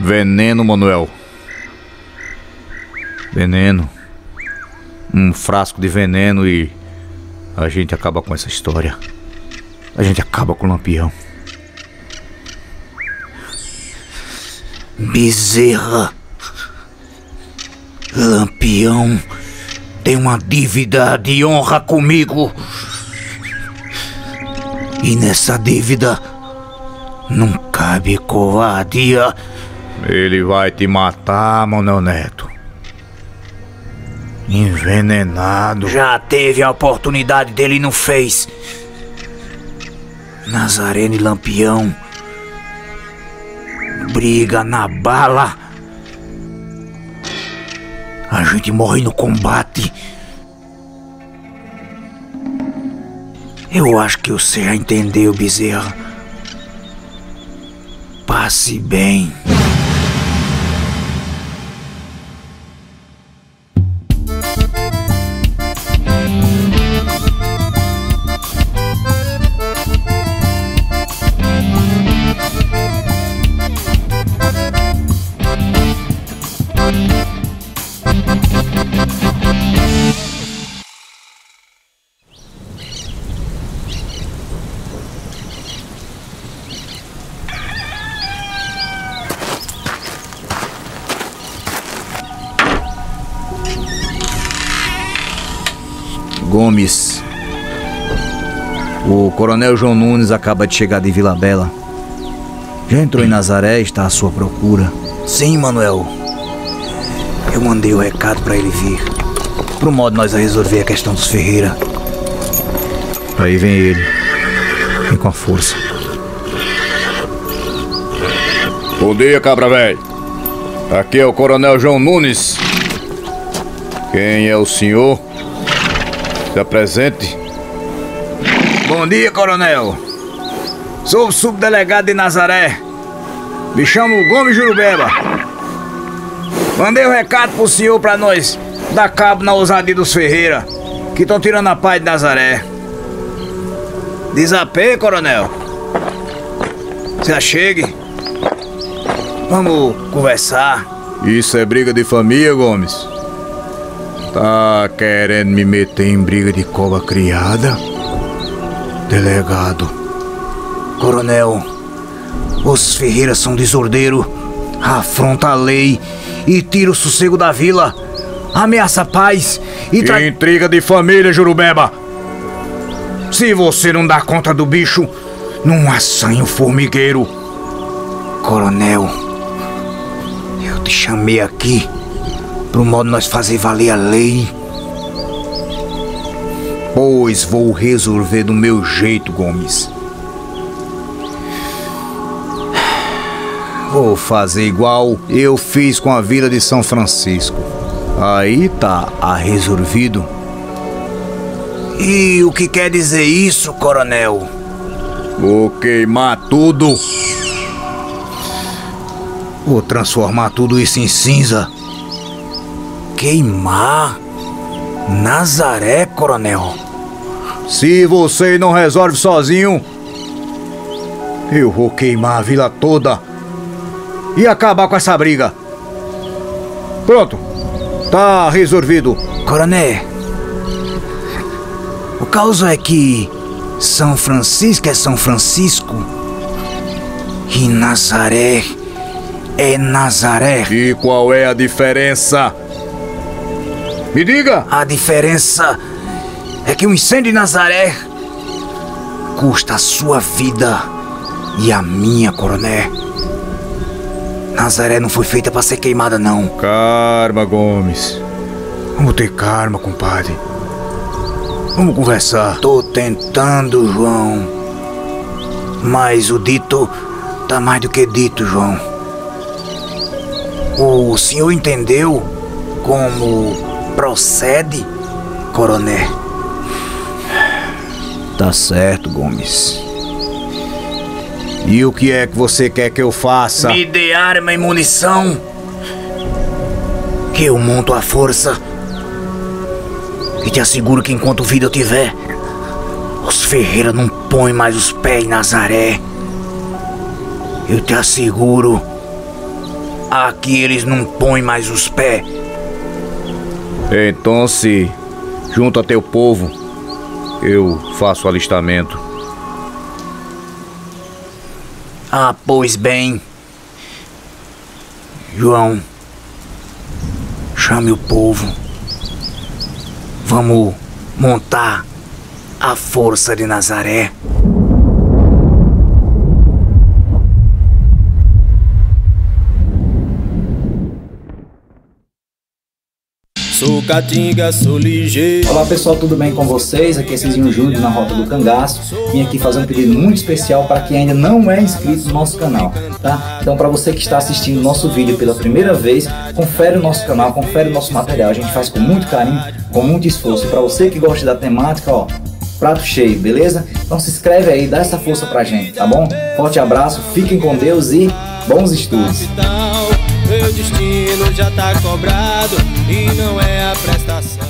Veneno, Manuel. Veneno. Um frasco de veneno e a gente acaba com essa história. A gente acaba com o Lampião. Bezerra. Lampião tem uma dívida de honra comigo. E nessa dívida não cabe covardia. Ele vai te matar, Manuel Neto. Envenenado. Já teve a oportunidade dele e não fez. Nazareno e Lampião. Briga na bala. A gente morre no combate. Eu acho que você já entendeu, Bezerra. Passe bem. Gomes. O Coronel João Nunes acaba de chegar de Vila Bela. Já entrou em Nazaré e está à sua procura. Sim, Manuel. Eu mandei o recado para ele vir. Pro modo nós a resolver a questão dos Ferreira. Aí vem ele. Vem com a força. Bom dia, cabra velho. Aqui é o Coronel João Nunes. Quem é o senhor? Se apresente. Bom dia, coronel. Sou o subdelegado de Nazaré. Me chamo Gomes Jurubeba. Mandei um recado pro senhor pra nós dar cabo na ousadia dos Ferreira, que estão tirando a paz de Nazaré. Desapê, coronel. Se achegue. Vamos conversar. Isso é briga de família, Gomes? Tá querendo me meter em briga de cobra criada? Delegado. Coronel, os Ferreiras são desordeiros, afronta a lei e tira o sossego da vila, ameaça a paz e tra... Intriga de família, Jurubeba! Se você não dá conta do bicho, não assanha o formigueiro. Coronel, eu te chamei aqui pro modo nós fazer valer a lei. Pois vou resolver do meu jeito, Gomes. Vou fazer igual eu fiz com a vila de São Francisco. Aí tá a resolvido. E o que quer dizer isso, coronel? Vou queimar tudo. Vou transformar tudo isso em cinza. Queimar? Nazaré, coronel. Se você não resolve sozinho, eu vou queimar a vila toda e acabar com essa briga. Pronto, tá resolvido. Coronel, o caso é que São Francisco é São Francisco e Nazaré é Nazaré. E qual é a diferença? Me diga! A diferença é que o incêndio em Nazaré custa a sua vida e a minha, coronel. Nazaré não foi feita para ser queimada, não. Karma, Gomes. Vamos ter karma, compadre. Vamos conversar. Tô tentando, João. Mas o dito tá mais do que dito, João. O senhor entendeu como procede, coronel? Tá certo, Gomes. E o que é que você quer que eu faça? Me dê arma e munição. Que eu monto a força. E te asseguro que enquanto vida eu tiver, os Ferreira não põem mais os pés em Nazaré. Eu te asseguro Aqui eles não põem mais os pés. Então se junta teu povo, eu faço alistamento. Ah, pois bem. João, chame o povo. Vamos montar a força de Nazaré. Sou Catinga, sou ligeiro. Olá pessoal, tudo bem com vocês? Aqui é Cizinho Júnior na Rota do Cangaço. Vim aqui fazer um pedido muito especial para quem ainda não é inscrito no nosso canal, tá? Então para você que está assistindo o nosso vídeo pela primeira vez, confere o nosso canal, confere o nosso material. A gente faz com muito carinho, com muito esforço. E para você que gosta da temática, ó, prato cheio, beleza? Então se inscreve aí, dá essa força pra gente, tá bom? Forte abraço, fiquem com Deus e bons estudos. Meu destino já tá cobrado e não é a prestação.